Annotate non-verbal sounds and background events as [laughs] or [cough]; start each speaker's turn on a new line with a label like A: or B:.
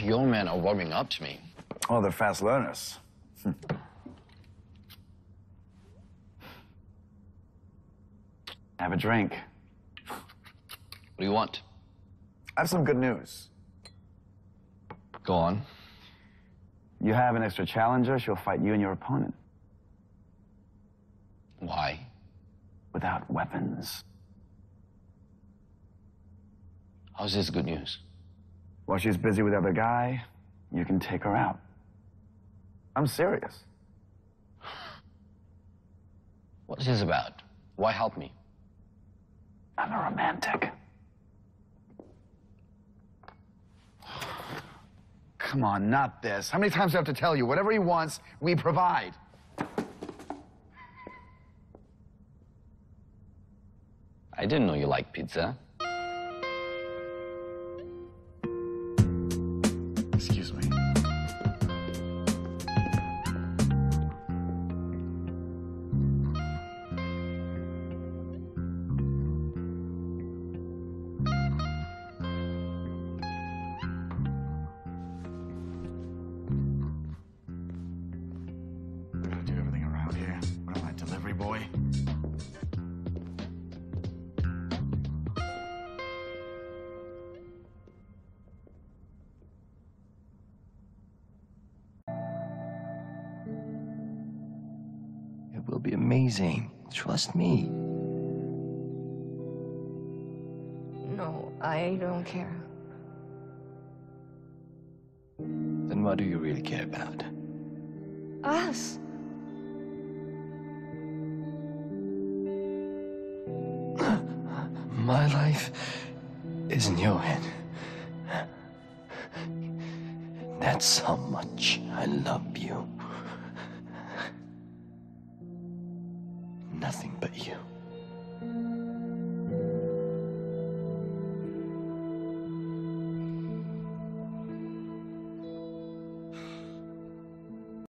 A: Your men are warming up to me.
B: Oh, they're fast learners. Hmm. Have a drink.
A: What do you want?
B: I have some good news.
A: Go on.
B: You have an extra challenger. She'll fight you and your opponent
A: Why?
B: without weapons.
A: How's this good news?
B: While she's busy with the other guy, you can take her out. I'm serious. [gasps]
A: What is this about? Why help me?
B: I'm a romantic. Come on, not this. How many times do I have to tell you? Whatever he wants, we provide.
A: I didn't know you liked pizza.
B: Excuse me. Gotta do everything around here. Delivery boy?
C: Will be amazing. Trust me.
D: No, I don't care.
C: Then what do you really care about?
D: Us. [laughs]
C: My life is in your hand. That's how much I love you. But you.